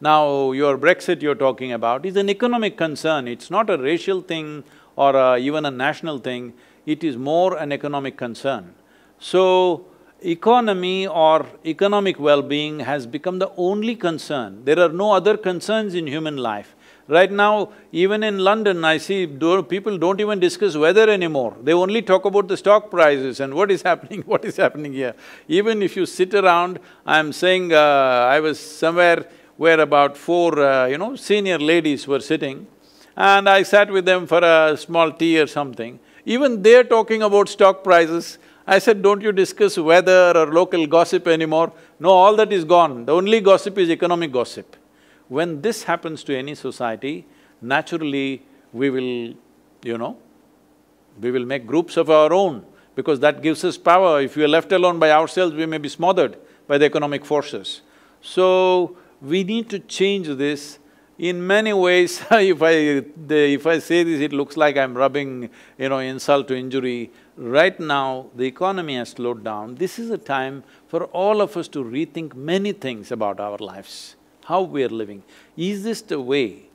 Now, your Brexit you're talking about is an economic concern, it's not a racial thing or uh, even a national thing, it is more an economic concern. So, economy or economic well-being has become the only concern. There are no other concerns in human life. Right now, even in London, I see do, people don't even discuss weather anymore. They only talk about the stock prices and what is happening, what is happening here. Even if you sit around, I'm saying, uh, I was somewhere where about four, uh, you know, senior ladies were sitting and I sat with them for a small tea or something. Even they're talking about stock prices. I said, don't you discuss weather or local gossip anymore? No, all that is gone. The only gossip is economic gossip. When this happens to any society, naturally we will, you know, we will make groups of our own because that gives us power. If we are left alone by ourselves, we may be smothered by the economic forces. So, we need to change this in many ways if I… If I say this, it looks like I'm rubbing, you know, insult to injury. Right now, the economy has slowed down. This is a time for all of us to rethink many things about our lives how we are living. Is this the way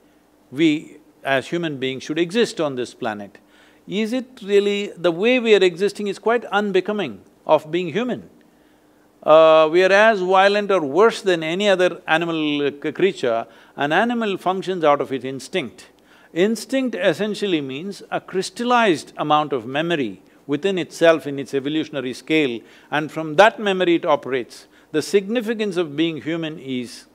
we as human beings should exist on this planet? Is it really… the way we are existing is quite unbecoming of being human. Uh, we are as violent or worse than any other animal creature. An animal functions out of its instinct. Instinct essentially means a crystallized amount of memory within itself in its evolutionary scale and from that memory it operates. The significance of being human is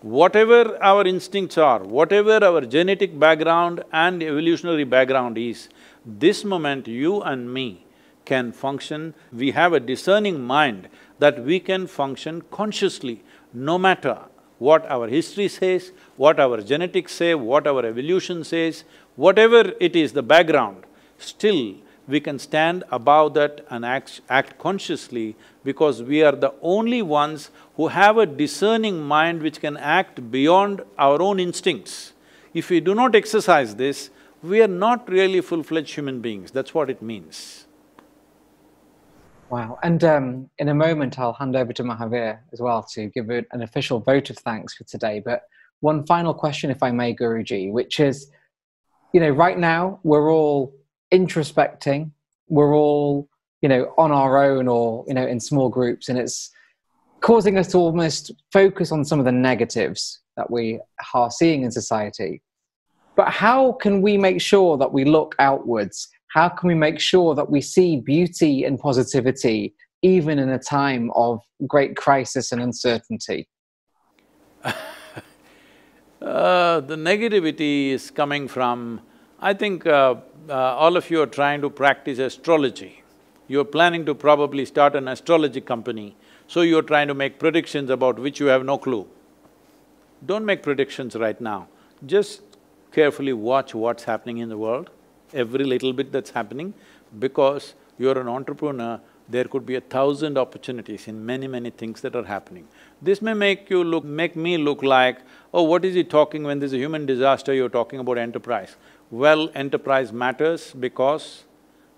whatever our instincts are, whatever our genetic background and evolutionary background is, this moment you and me can function, we have a discerning mind that we can function consciously no matter what our history says, what our genetics say, what our evolution says, whatever it is, the background, still we can stand above that and act, act consciously because we are the only ones who have a discerning mind which can act beyond our own instincts. If we do not exercise this, we are not really full-fledged human beings, that's what it means. Wow, and um, in a moment I'll hand over to Mahavir as well to give an official vote of thanks for today. But one final question, if I may, Guruji, which is, you know, right now we're all introspecting, we're all you know on our own or you know in small groups. And it's causing us to almost focus on some of the negatives that we are seeing in society. But how can we make sure that we look outwards how can we make sure that we see beauty and positivity even in a time of great crisis and uncertainty uh, the negativity is coming from i think uh, uh, all of you are trying to practice astrology you're planning to probably start an astrology company, so you're trying to make predictions about which you have no clue. Don't make predictions right now. Just carefully watch what's happening in the world, every little bit that's happening, because you're an entrepreneur, there could be a thousand opportunities in many, many things that are happening. This may make you look… make me look like, oh, what is he talking when there's a human disaster, you're talking about enterprise. Well, enterprise matters because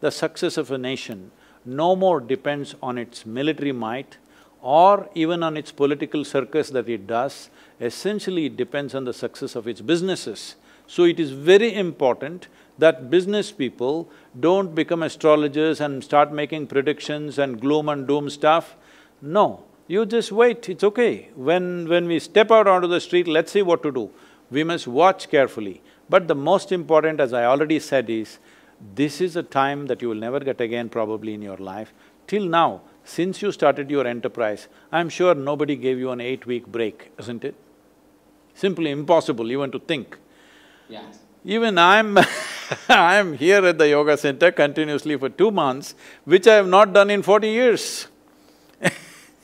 the success of a nation no more depends on its military might or even on its political circus that it does, essentially it depends on the success of its businesses. So it is very important that business people don't become astrologers and start making predictions and gloom and doom stuff. No, you just wait, it's okay. When… when we step out onto the street, let's see what to do. We must watch carefully. But the most important, as I already said, is This is a time that you will never get again probably in your life. Till now, since you started your enterprise, I'm sure nobody gave you an eight-week break, isn't it? Simply impossible even to think. Yes. Even I'm I'm here at the yoga center continuously for two months, which I have not done in forty years.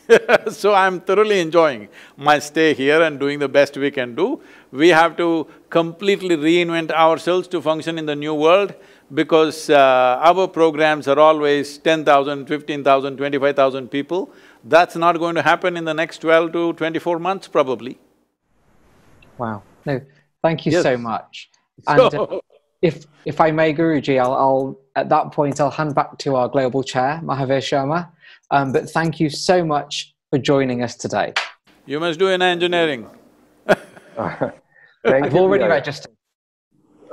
so I'm thoroughly enjoying my stay here and doing the best we can do. We have to completely reinvent ourselves to function in the new world because uh, our programs are always 10,000, 15,000, 25,000 people. That's not going to happen in the next twelve to twenty-four months probably. Wow. No, thank you Yes. so much. And uh, if if I may, Guruji, I'll, I'll at that point I'll hand back to our global chair, Mahavir Sharma. Um, but thank you so much for joining us today. You must do Inner Engineering. Thank I've you, already Vijay. registered.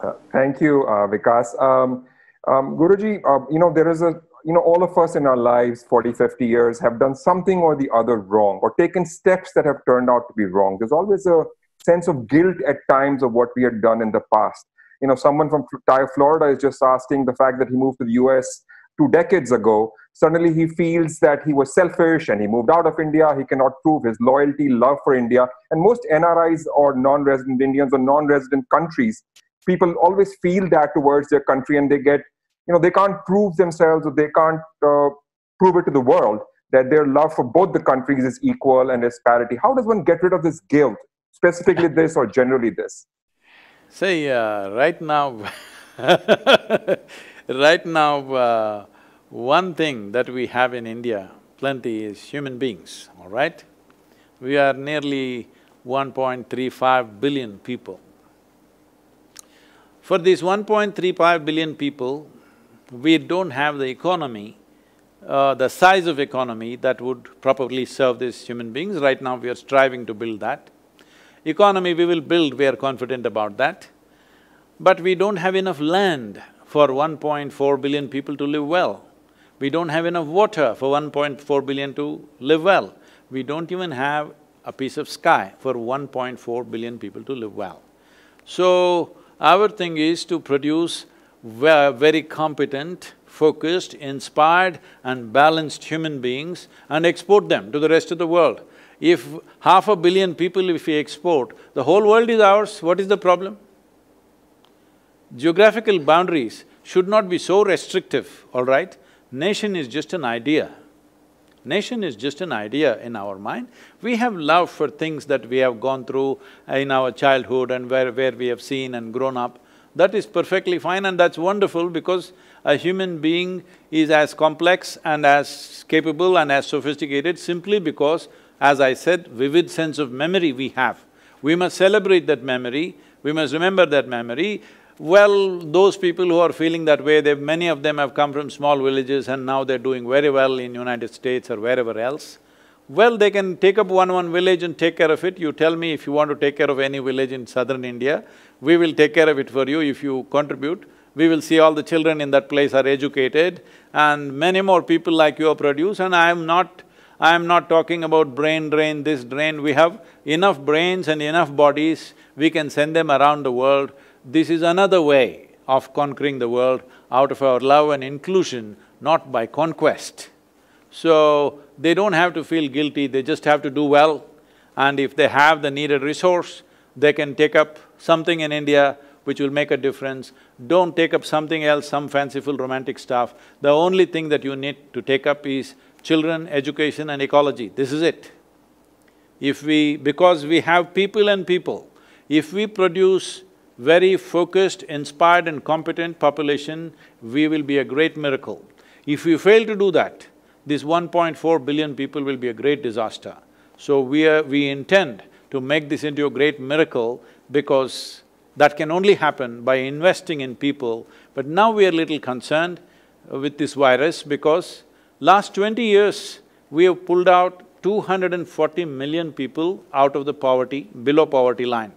Uh, Thank you, uh, Vikas. Um, um, Guruji, uh, you know, there is a, you know, all of us in our lives, 40, 50 years, have done something or the other wrong or taken steps that have turned out to be wrong. There's always a sense of guilt at times of what we had done in the past. You know, someone from Florida is just asking the fact that he moved to the US two decades ago. Suddenly he feels that he was selfish and he moved out of India. He cannot prove his loyalty, love for India. And most NRIs or non resident Indians or non resident countries people always feel that towards their country and they get you know they can't prove themselves or they can't uh, prove it to the world that their love for both the countries is equal and is parity how does one get rid of this guilt specifically this or generally this See, uh, right now right now, uh, one thing that we have in India plenty is human beings, all right? We are nearly 1.35 billion people. For these 1.35 billion people, we don't have the economy, uh, the size of economy that would properly serve these human beings. Right now, we are striving to build that. Economy we will build, we are confident about that. But we don't have enough land for 1.4 billion people to live well. We don't have enough water for 1.4 billion to live well. We don't even have a piece of sky for 1.4 billion people to live well. So, our thing is to produce very competent, focused, inspired and balanced human beings and export them to the rest of the world. If half a billion people if we export, the whole world is ours, what is the problem? Geographical boundaries should not be so restrictive, all right? Nation is just an idea. Nation is just an idea in our mind. We have love for things that we have gone through in our childhood and where, where we have seen and grown up. That is perfectly fine and that's wonderful because a human being is as complex and as capable and as sophisticated simply because, as I said, vivid sense of memory we have. We must celebrate that memory, we must remember that memory. Well, those people who are feeling that way, they many of them have come from small villages and now they're doing very well in United States or wherever else. Well, they can take up one one village and take care of it. You tell me if you want to take care of any village in southern India, we will take care of it for you if you contribute. We will see all the children in that place are educated and many more people like you are produced and I am not… I am not talking about brain drain, this drain, we have enough brains and enough bodies, we can send them around the world. This is another way of conquering the world out of our love and inclusion, not by conquest. So, they don't have to feel guilty, they just have to do well. And if they have the needed resource, they can take up something in India which will make a difference. Don't take up something else, some fanciful romantic stuff. The only thing that you need to take up is children, education and ecology, this is it. If we… because we have people and people, if we produce very focused, inspired and competent population, we will be a great miracle. If we fail to do that, this 1.4 billion people will be a great disaster. So we are… we intend to make this into a great miracle because that can only happen by investing in people. But now we are little concerned with this virus because last twenty years, we have pulled out 240 million people out of the poverty, below poverty line.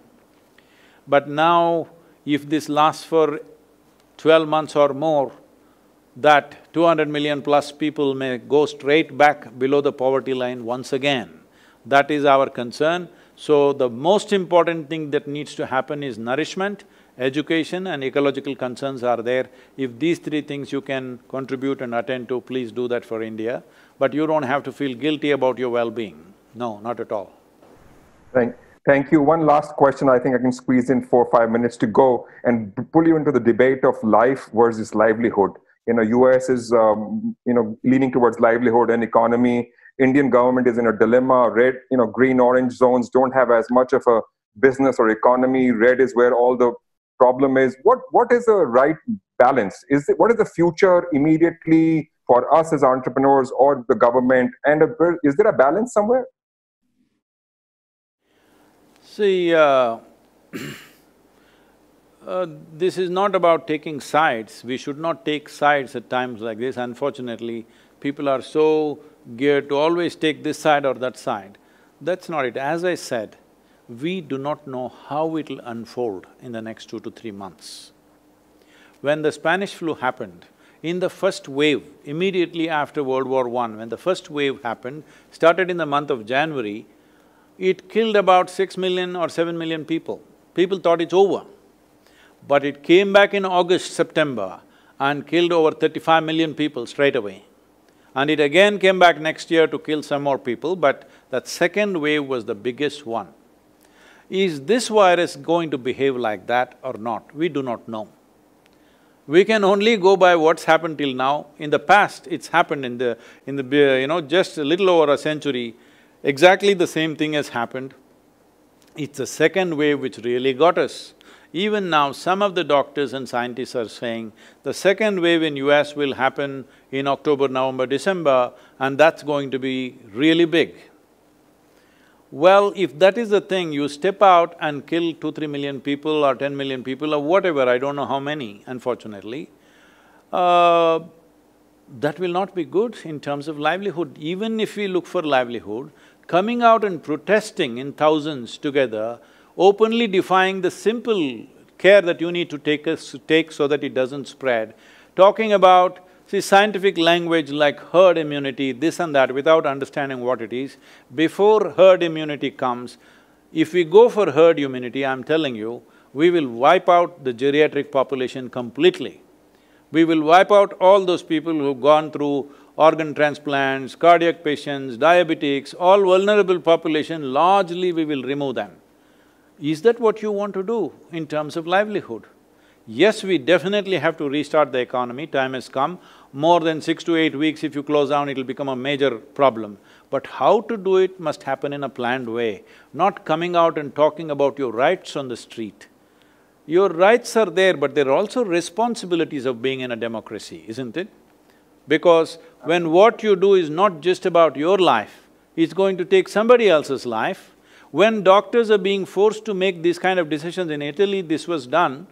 But now, if this lasts for twelve months or more, that 200 million plus people may go straight back below the poverty line once again. That is our concern. So the most important thing that needs to happen is nourishment, Education and ecological concerns are there. If these three things you can contribute and attend to, please do that for India. But you don't have to feel guilty about your well-being. No, not at all. Thank, thank you. One last question. I think I can squeeze in four or five minutes to go and pull you into the debate of life versus livelihood. You know, U.S. is um, you know leaning towards livelihood and economy. Indian government is in a dilemma. Red, you know, green, orange zones don't have as much of a business or economy. Red is where all the problem is. What what is the right balance? Is it, what is the future immediately for us as entrepreneurs or the government? And a, is there a balance somewhere? See, uh, uh, this is not about taking sides. We should not take sides at times like this. Unfortunately, people are so geared to always take this side or that side. That's not it. As I said, we do not know how it'll unfold in the next two to three months. When the Spanish flu happened, in the first wave, immediately after World War I, when the first wave happened, started in the month of January, it killed about six million or seven million people. People thought it's over. But it came back in August, September and killed over thirty-five million people straight away. And it again came back next year to kill some more people, but that second wave was the biggest one. Is this virus going to behave like that or not? We do not know. We can only go by what's happened till now. In the past, it's happened in the… in the… you know, just a little over a century, Exactly the same thing has happened. It's the second wave which really got us. Even now, some of the doctors and scientists are saying the second wave in US will happen in October, November, December and that's going to be really big. Well, if that is the thing, you step out and kill two, three million people or ten million people or whatever, I don't know how many, unfortunately, uh, that will not be good in terms of livelihood. Even if we look for livelihood, coming out and protesting in thousands together, openly defying the simple care that you need to take, us, take so that it doesn't spread, talking about, see, scientific language like herd immunity, this and that, without understanding what it is, before herd immunity comes, if we go for herd immunity, I'm telling you, we will wipe out the geriatric population completely. We will wipe out all those people who've gone through organ transplants, cardiac patients, diabetics, all vulnerable population, largely we will remove them. Is that what you want to do in terms of livelihood? Yes, we definitely have to restart the economy, time has come. More than six to eight weeks, if you close down, it'll become a major problem. But how to do it must happen in a planned way, not coming out and talking about your rights on the street. Your rights are there, but there are also responsibilities of being in a democracy, isn't it? Because when what you do is not just about your life, it's going to take somebody else's life. When doctors are being forced to make these kind of decisions, in Italy this was done,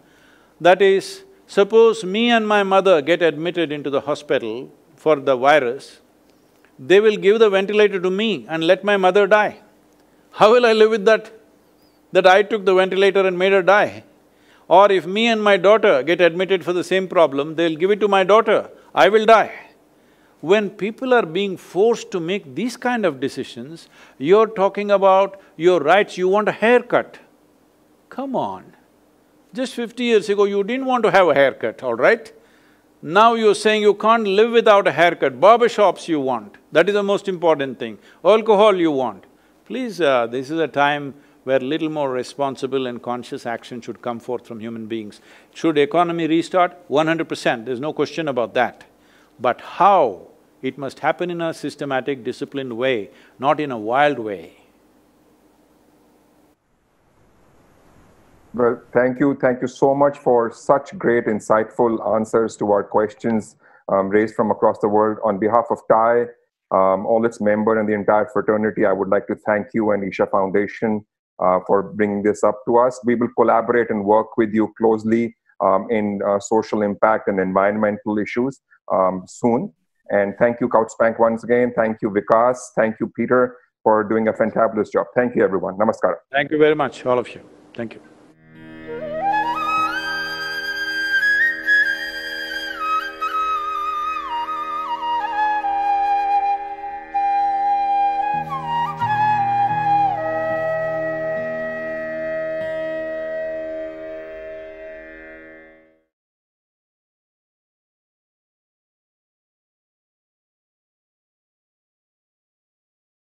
that is, suppose me and my mother get admitted into the hospital for the virus, they will give the ventilator to me and let my mother die. How will I live with that? That I took the ventilator and made her die. Or if me and my daughter get admitted for the same problem, they'll give it to my daughter, I will die. When people are being forced to make these kind of decisions, you're talking about your rights, you want a haircut. Come on. Just fifty years ago, you didn't want to have a haircut, all right? Now you're saying you can't live without a haircut, barber shops you want, that is the most important thing, alcohol you want. Please, uh, this is a time where little more responsible and conscious action should come forth from human beings. Should economy restart? One hundred percent, there's no question about that. But how? It must happen in a systematic, disciplined way, not in a wild way. Well, thank you, thank you so much for such great, insightful answers to our questions um, raised from across the world. On behalf of TiE, um, all its member and the entire fraternity, I would like to thank you and Isha Foundation uh, for bringing this up to us. We will collaborate and work with you closely um, in uh, social impact and environmental issues um, soon. And thank you, Couchspank, once again. Thank you, Vikas. Thank you, Peter, for doing a fantabulous job. Thank you, everyone. Namaskar. Thank you very much, all of you. Thank you.